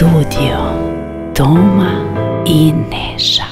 studio Toma i Neša.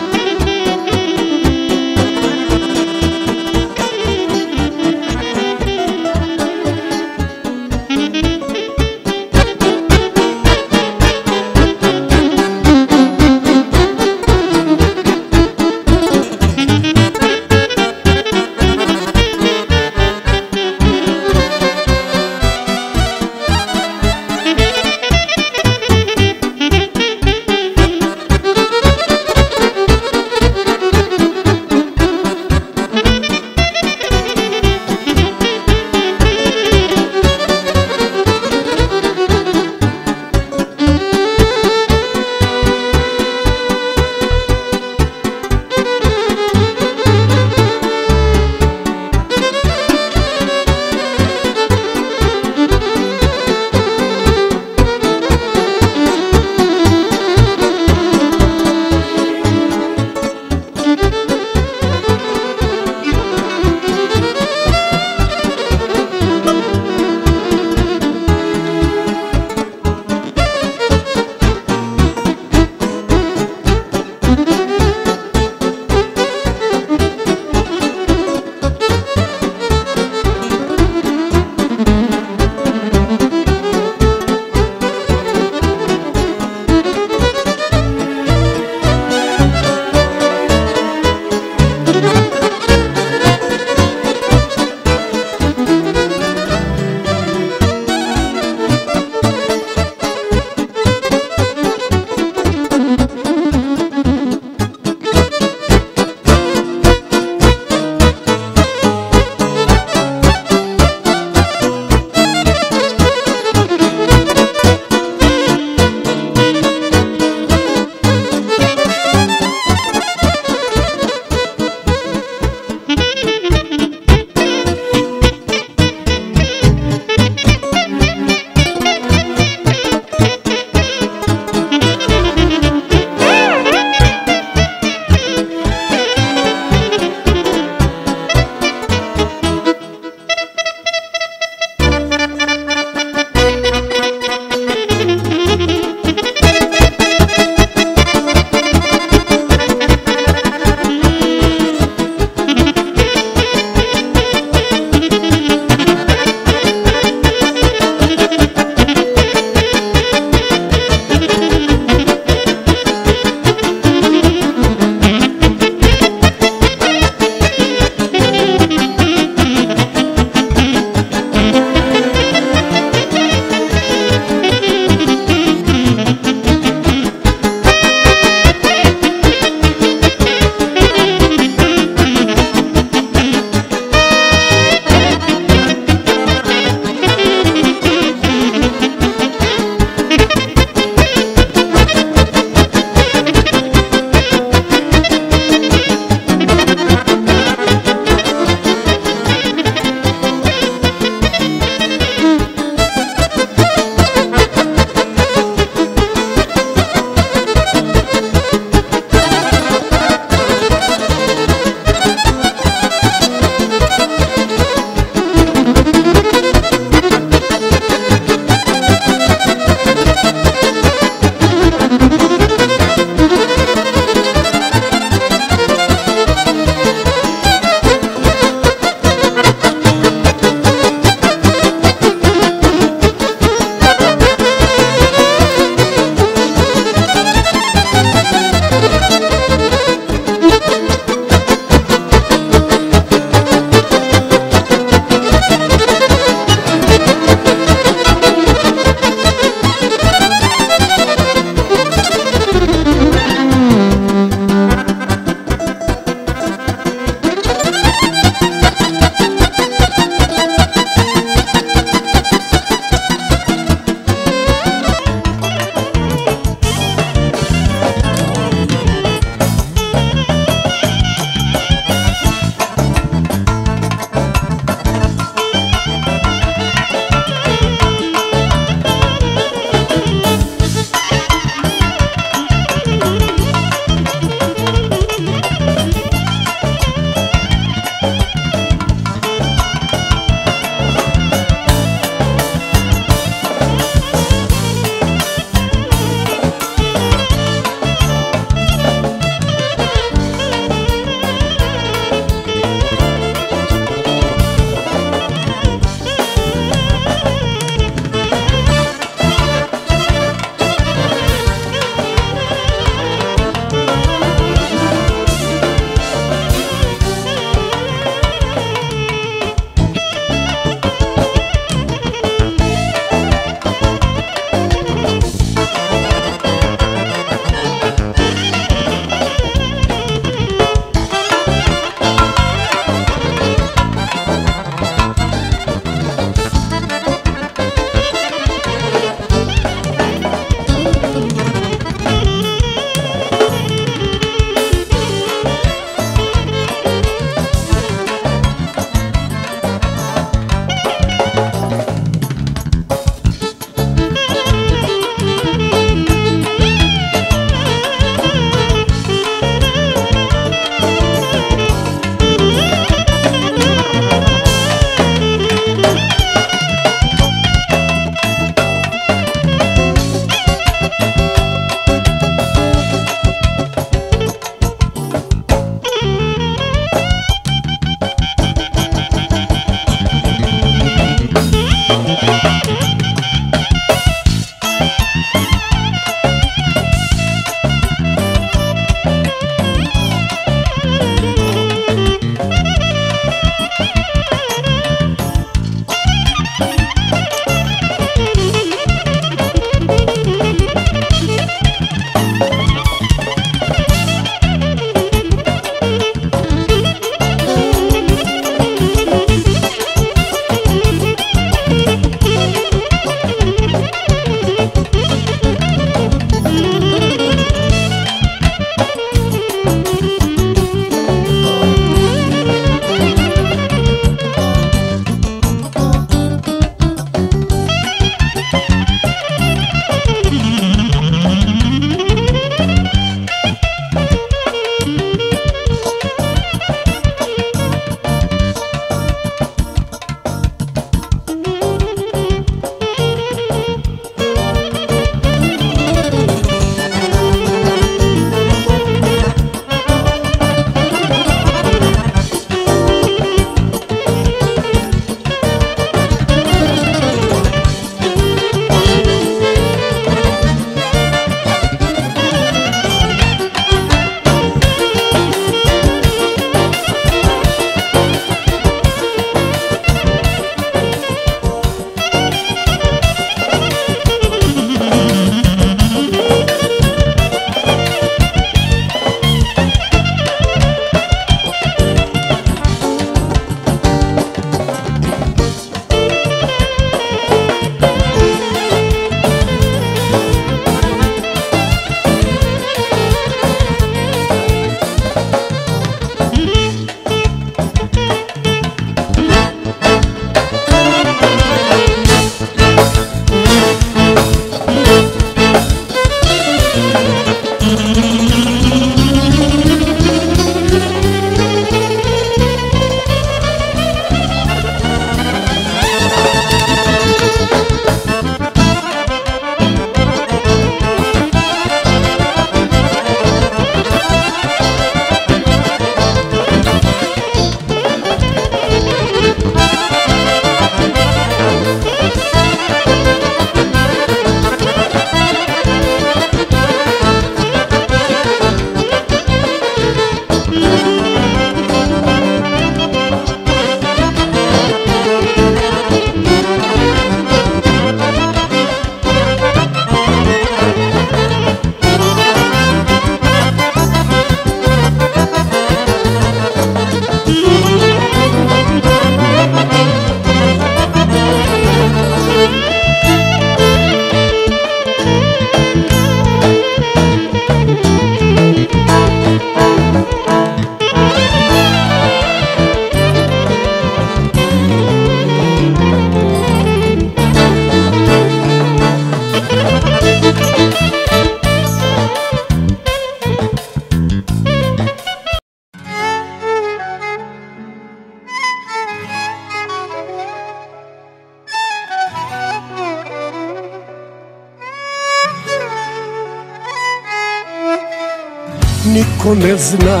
Niko ne zna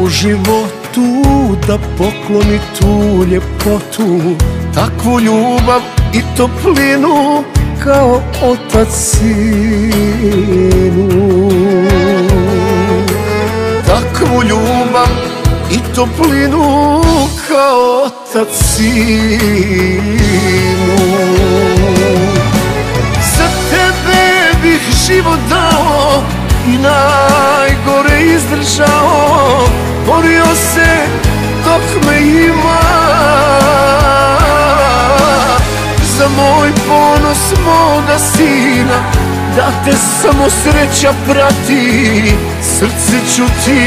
u životu da pokloni tu ljepotu Takvu ljubav i toplinu kao otac sinu. Takvu ljubav i toplinu kao otac sinu. Za tebe bih život dao i najgore izdržao. Borio se dok me ima. Za moj ponos moga sina Da te samo sreća prati Srce ću ti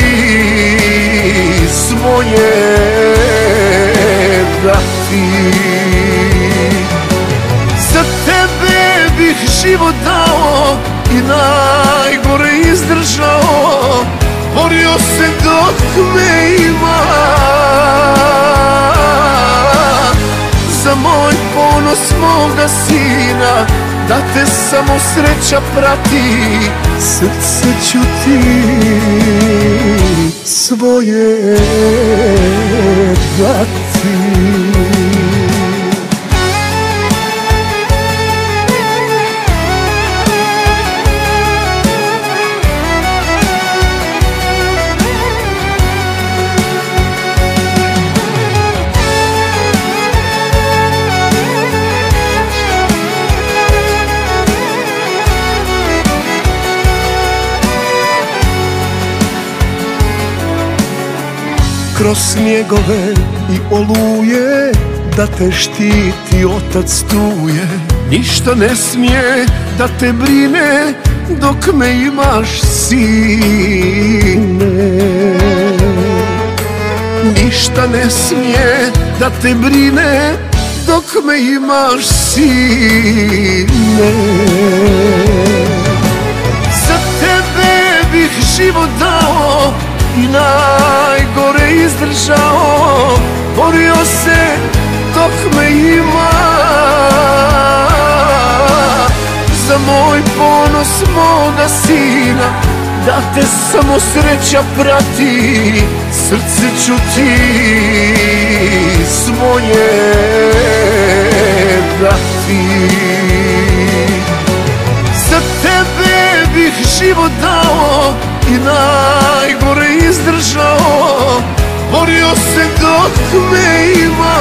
svoje dati Za tebe bih život dao I najgore izdržao Borio se dok me ima. Za moj ponos moga sina Da te samo sreća prati Srce ću ti svoje dati kroz snjegove i oluje Da te štiti otac struje Ništa ne smije da te brine Dok me imaš sine. Ništa ne smije da te brine Dok me imaš sine izdržao Borio se dok me ima. Za moj ponos moga sina Da te samo sreća prati Srce ću ti svoje dati Za tebe bih život dao i najgore izdržao Borio se dok me ima.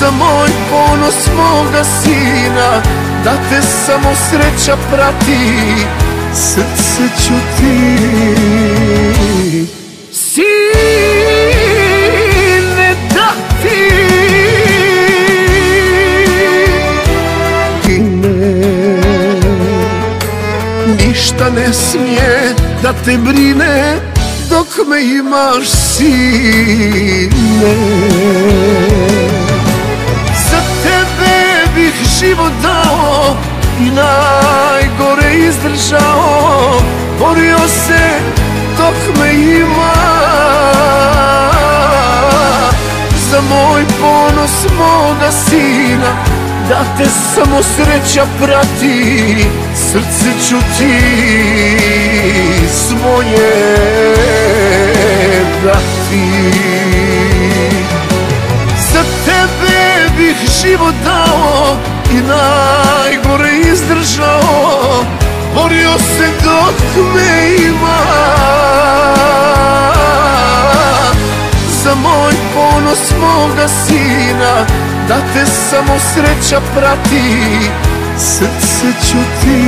Za moj ponos moga sina Da te samo sreća prati Srce ću ti. Sine dati Ništa ne smije da te brine Dok me imaš sine. Za tebe bih život dao I najgore izdržao. Borio se dok me ima. Za moj ponos moga sina da te samo sreća prati Srce ću ti svoje dati Za tebe bih život dao I najgore izdržao. Borio se dok me ima. Za moj ponos moga sina da te samo sreća prati Srce ću ti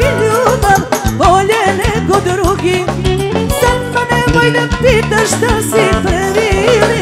tebi ljubav bolje nego drugi. Sad ma nemoj da pitaš šta si previla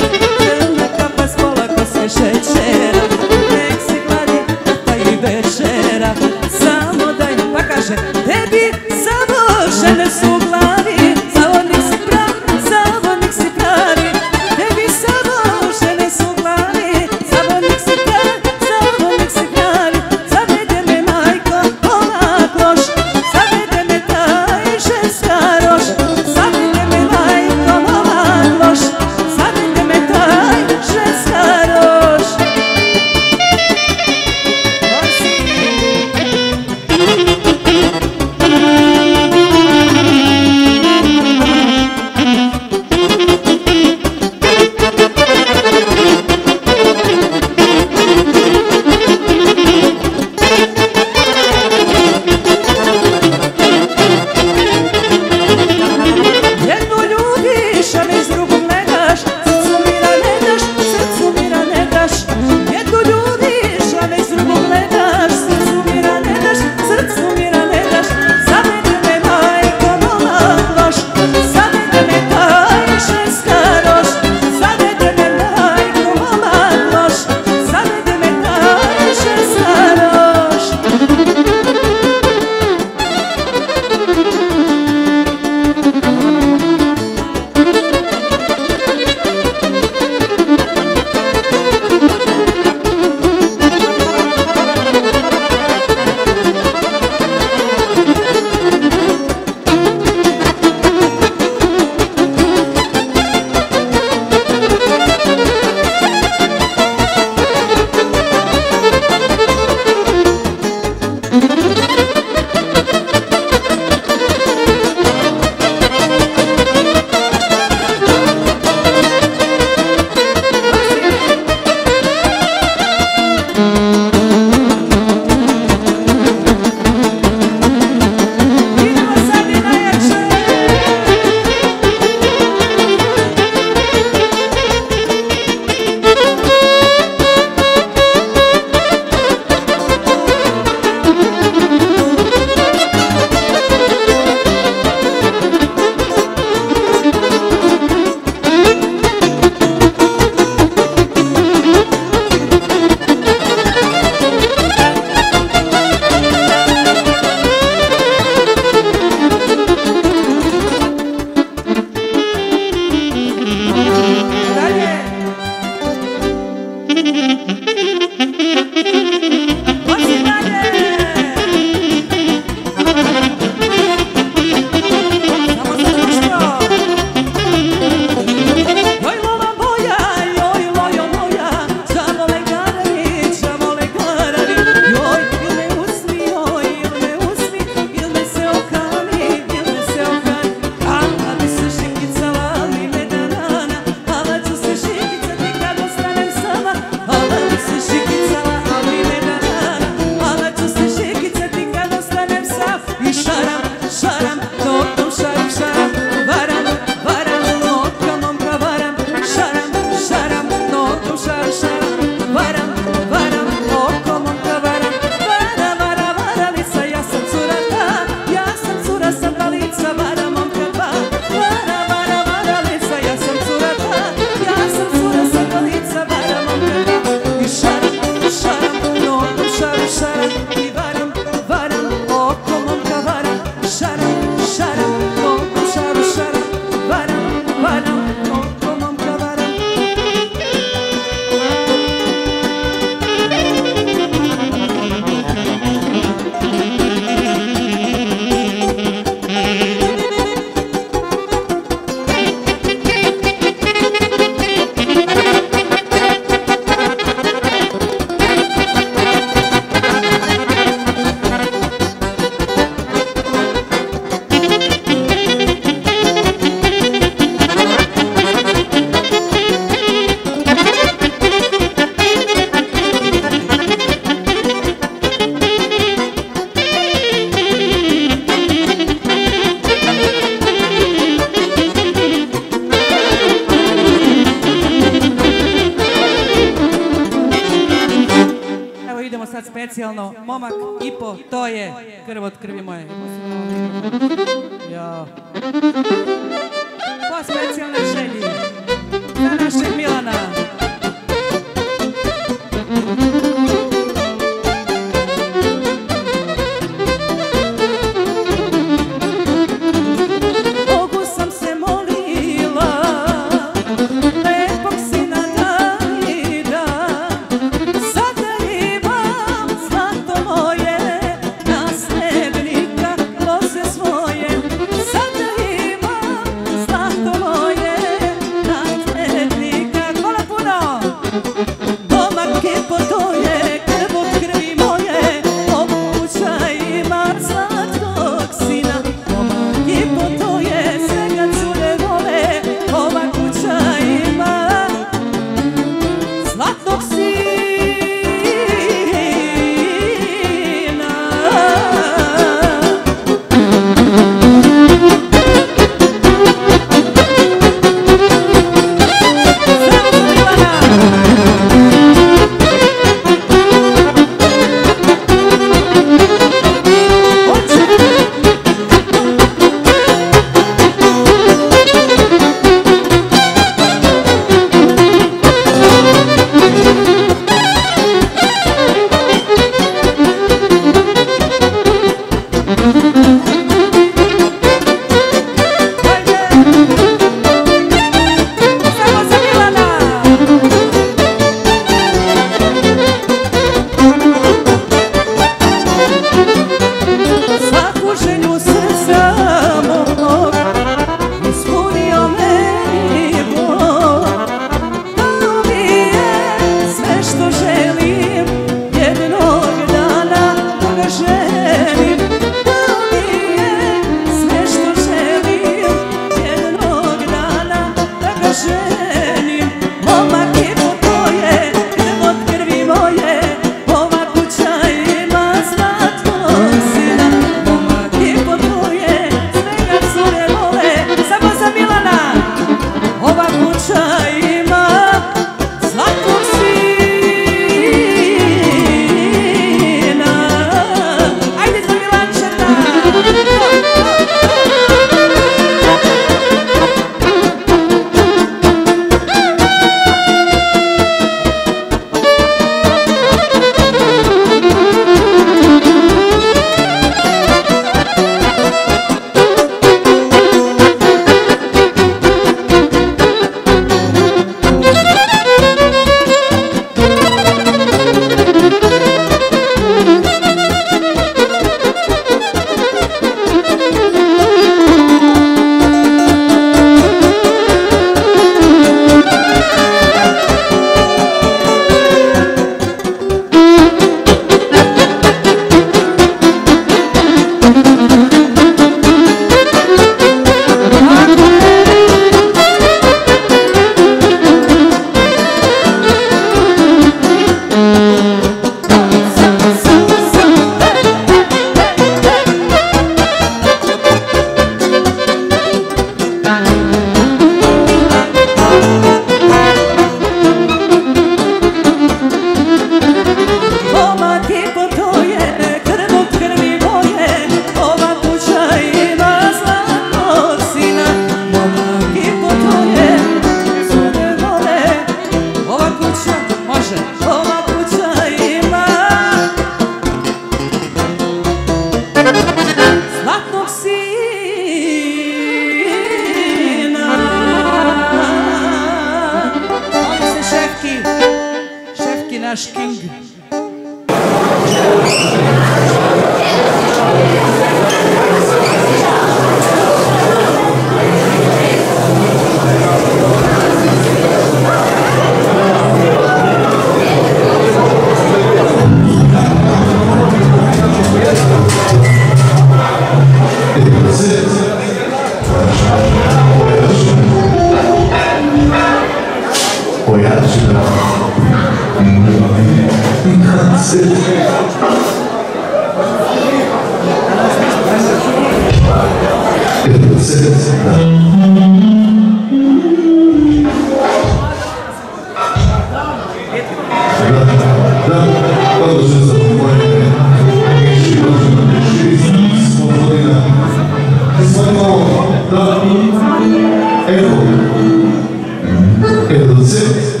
Is it?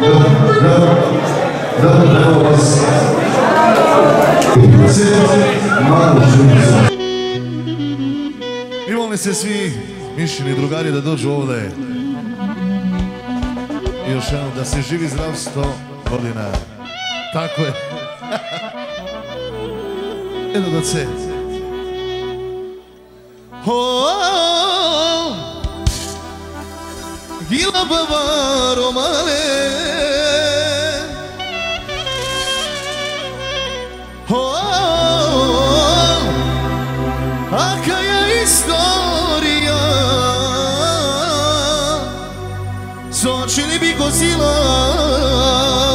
No, no, no, no, it's... Malo živim se svi mišljeni drugari da dođu ovdje. I još jednom da se živi zdrav sto godina. Tako je. Jedno da se... Oh, விலபவாருமலே Aquella historia Sono cilibi così là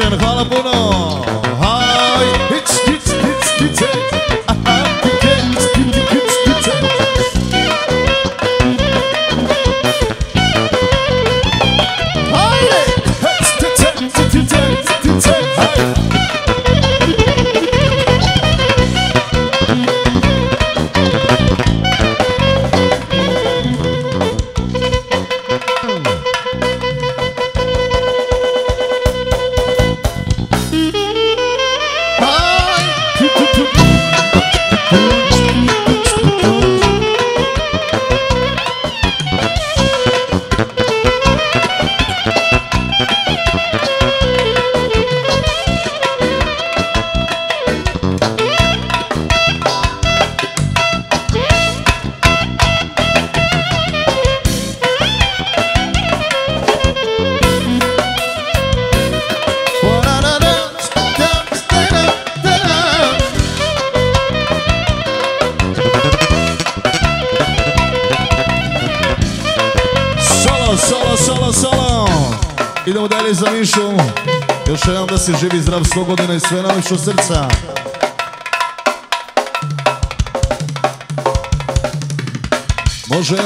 Shannon, call up on sve najviše od srca. Može,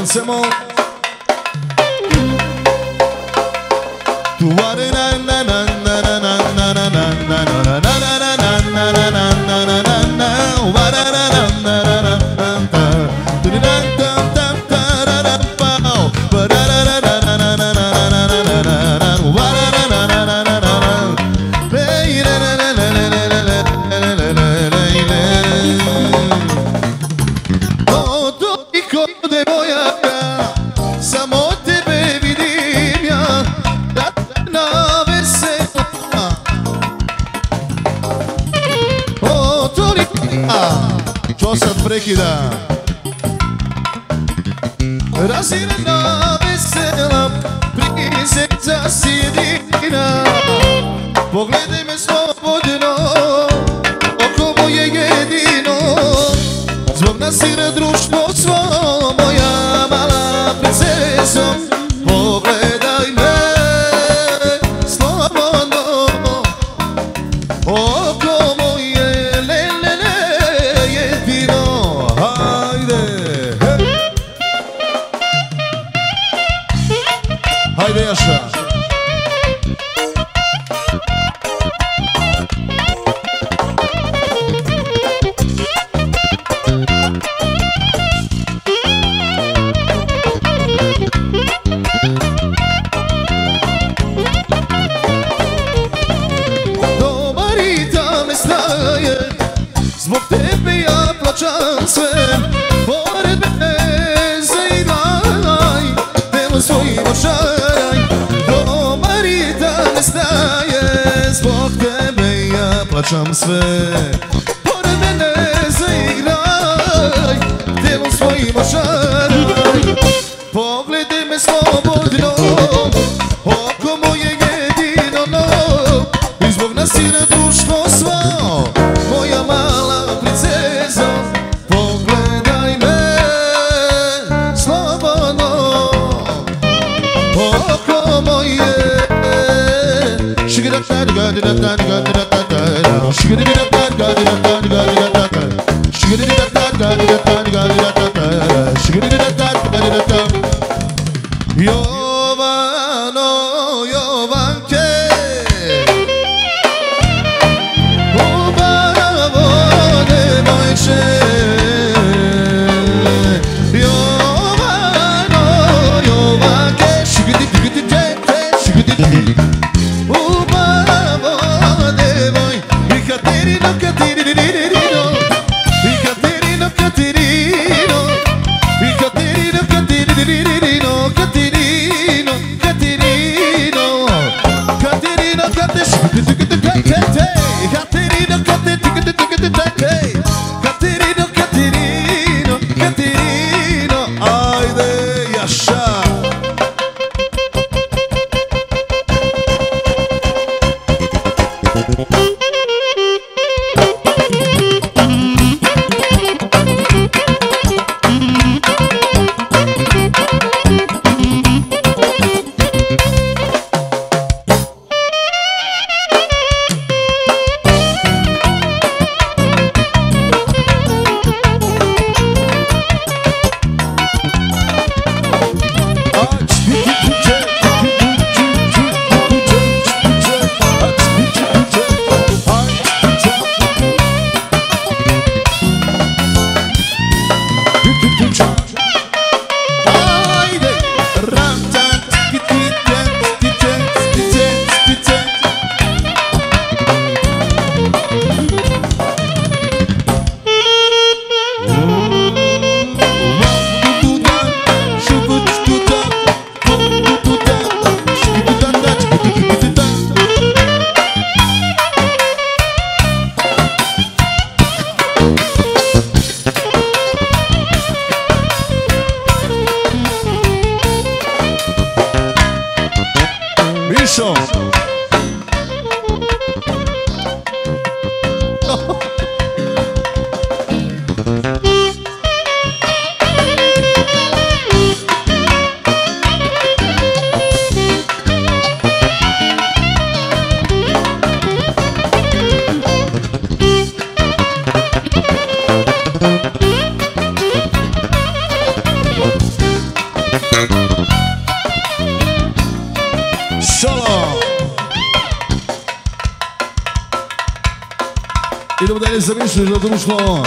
Потому что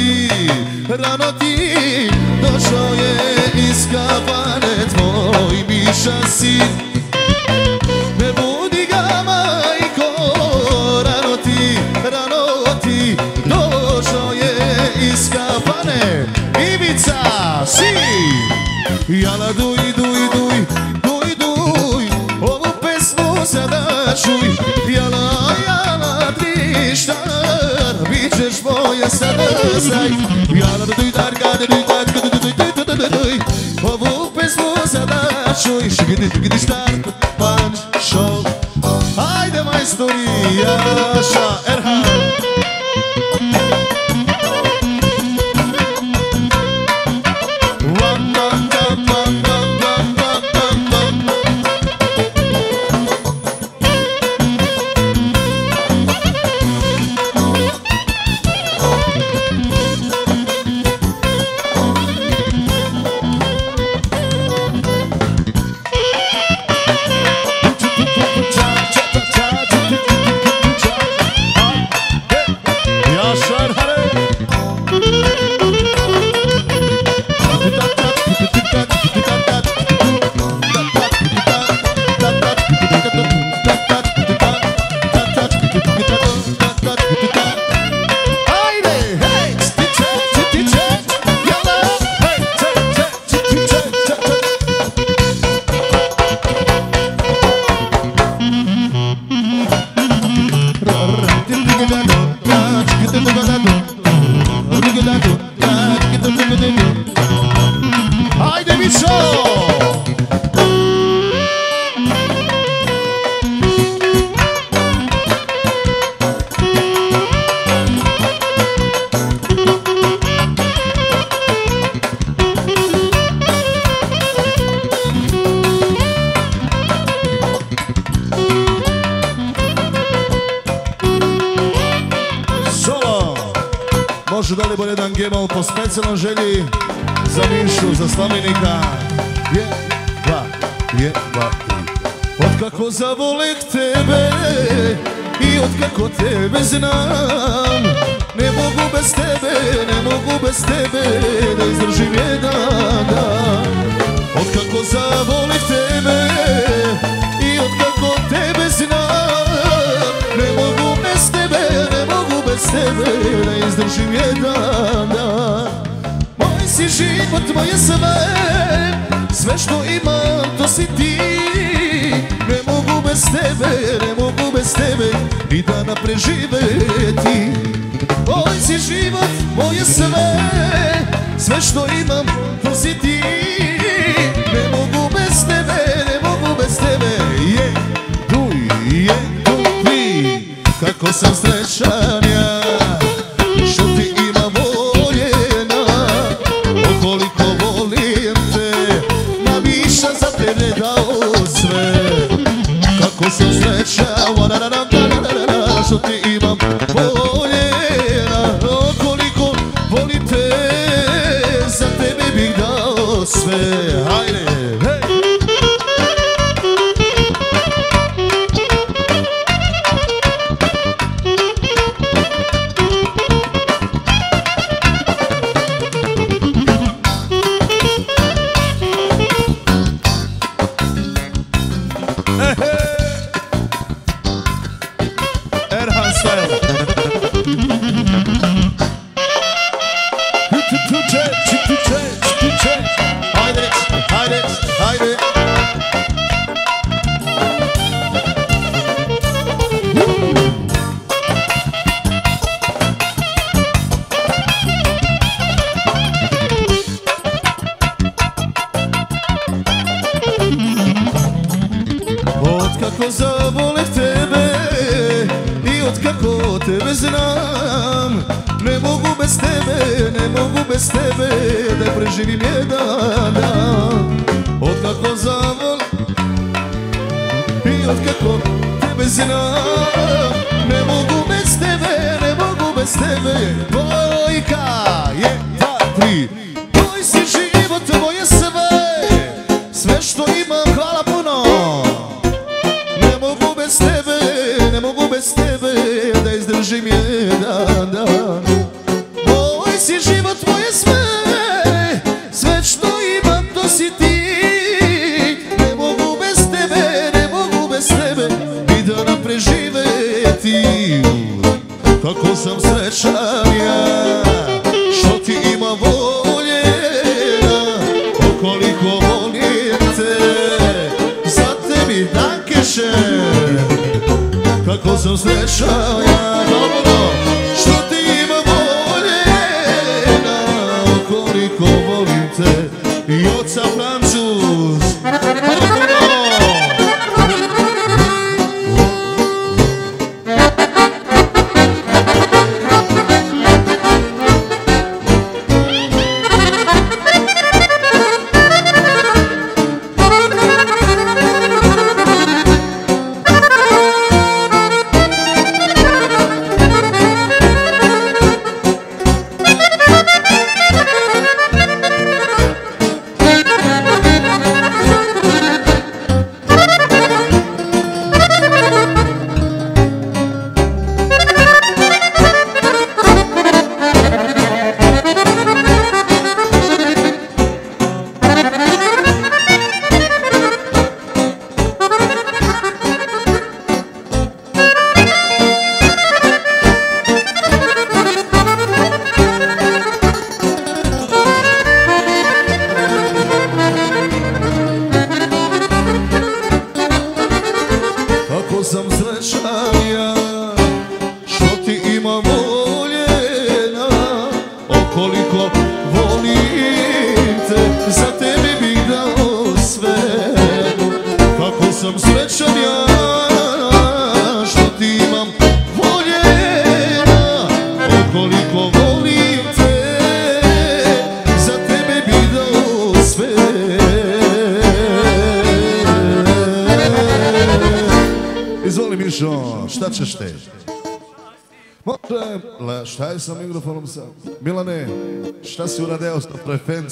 ti, rano ti Došao je iz kafane tvoj Miša si Ne budi ga majko, rano ti, rano ti Došao je iz kafane Ivica si Jala duj, duj, duj, duj, duj Ovu pesmu sada čuj. moje serce Wiara do tej targady, tej targady, tej tej tej tej tej Powód pysmu zadaczuj Szygdy, szygdy, start, pan, show. Hajde majsturia, sza, RH znam. Ne mogu bez tebe, ne mogu bez tebe da izdržim jedan dan. Otkako zavoleh tebe i otkako tebe znam. Ne mogu bez tebe, ne mogu bez tebe da izdržim jedan dan. Moj si život, moje sve, sve što imam to si ti. Ne mogu bez tebe, ne mogu bez tebe ni dana preživeti. Moj si život, moje sve, sve što imam to si ti. Ne mogu bez tebe, ne mogu bez tebe. Je, tu je, tu vi. Kako sam srećan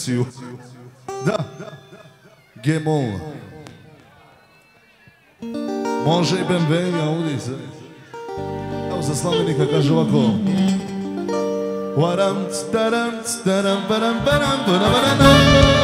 tradiciju. Da, G-mola. Može i BMW, Audi se. Evo za slavljenika kaže ovako. Varam, staram, staram, param, param, param, param, param,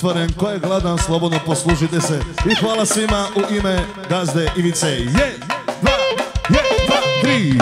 otvoren, ko je gladan, slobodno poslužite se. I hvala svima u ime gazde Ivice. Je, dva, je, dva, tri,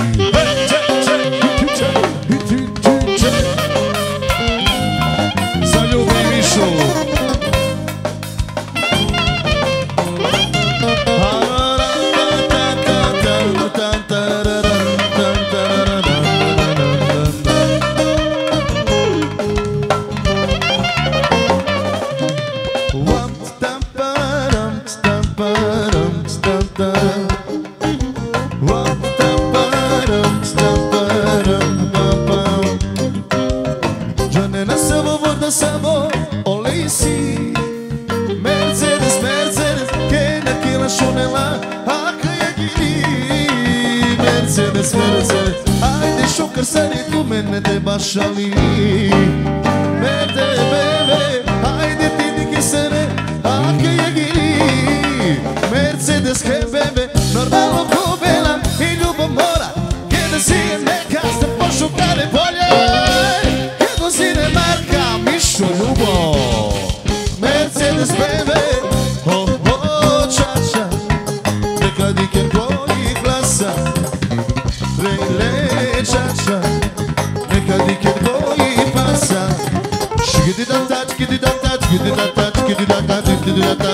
skidi da da skidi da da skidi da da skidi da da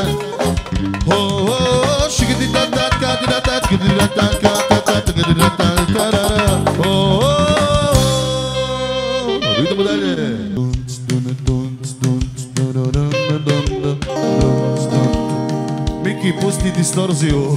ho ho skidi da da ka da da skidi da da ka da da skidi da da ka da ho ho ritmo dalje Miki, pusti distorziju.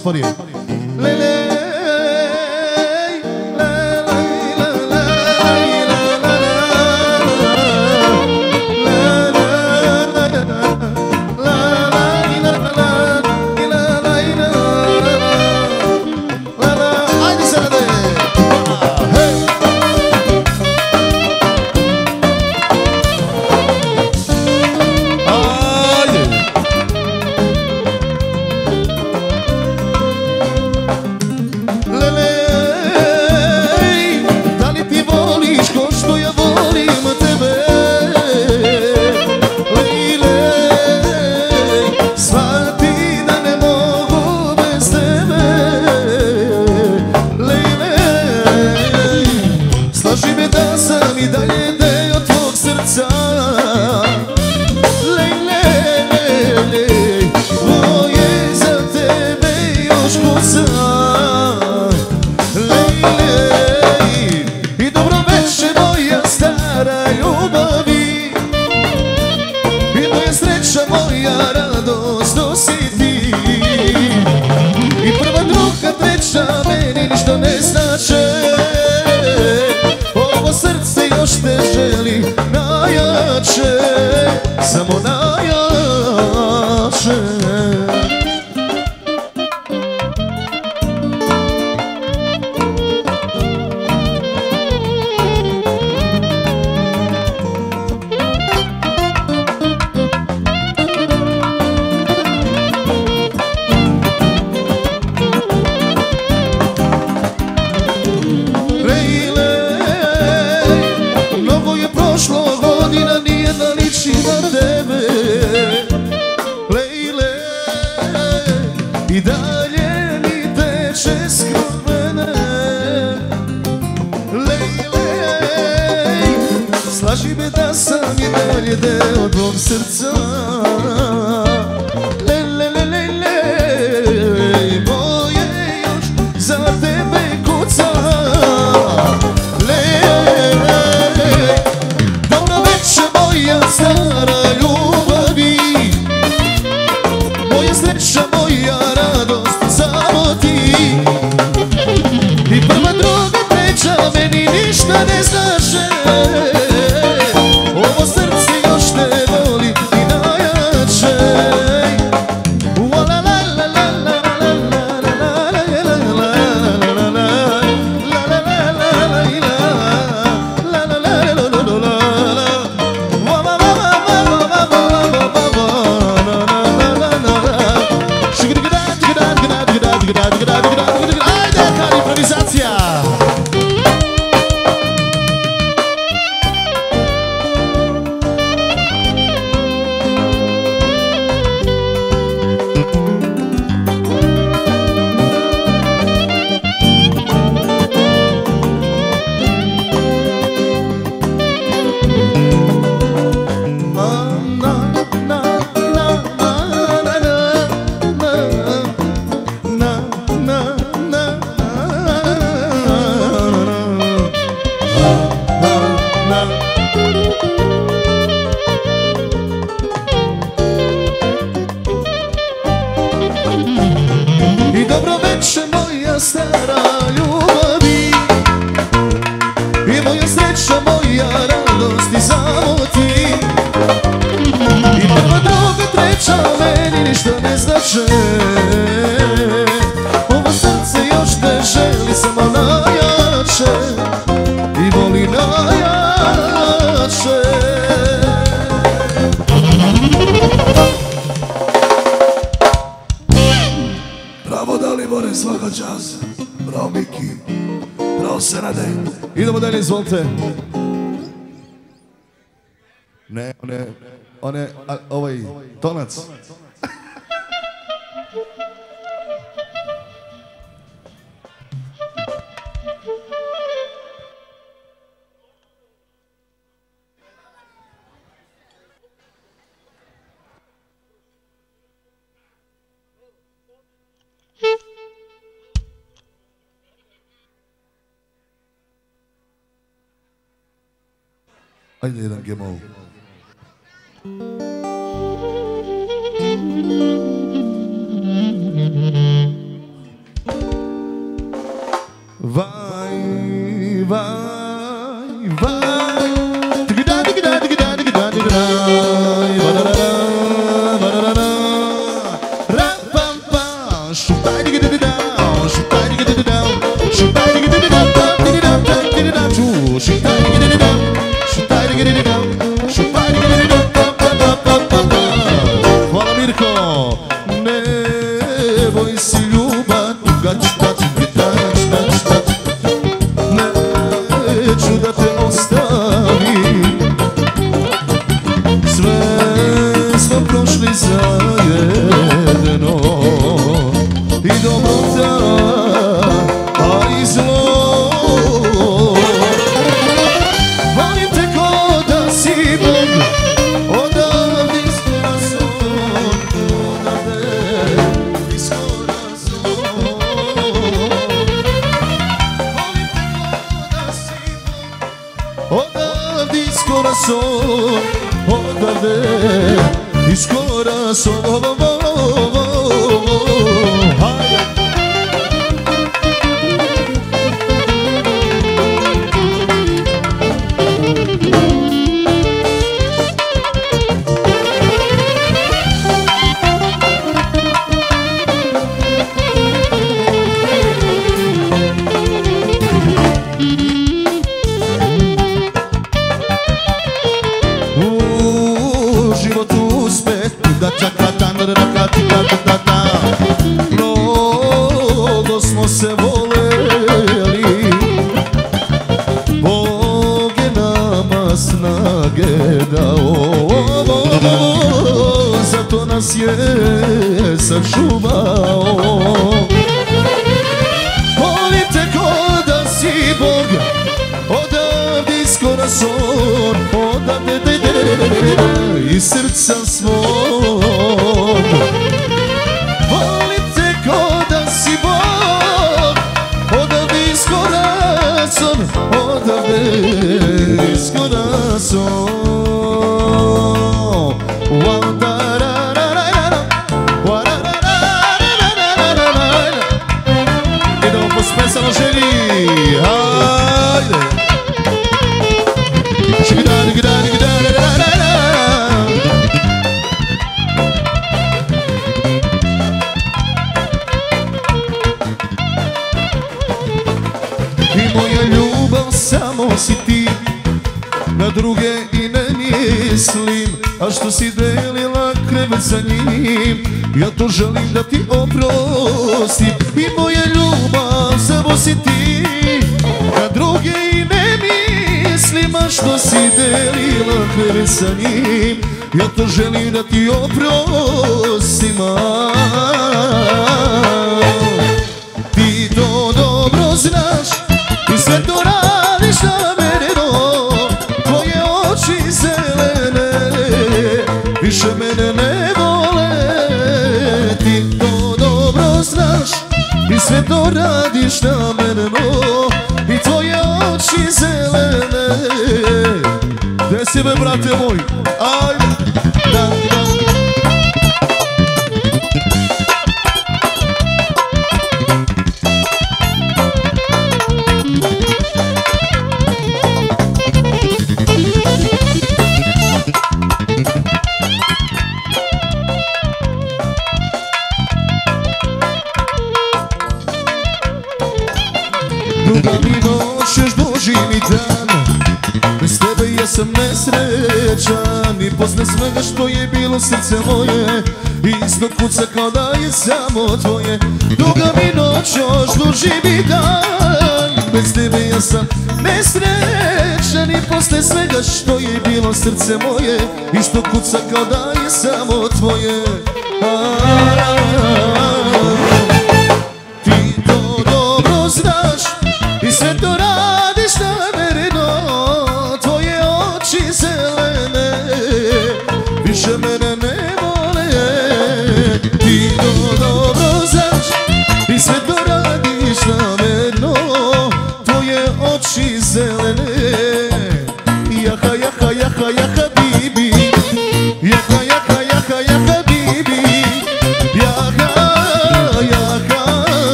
por ele. Lele.